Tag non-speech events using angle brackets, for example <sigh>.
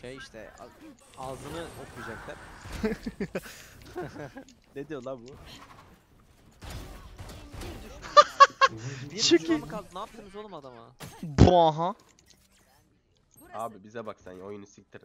Şey işte ağzını okuyacaklar. <laughs> ne diyor lan bu? Bir Çok düşman iyi. mı kaldı? Ne yaptınız oğlum adama? Bu aha. Abi bize bak sen ya oyunu siktir.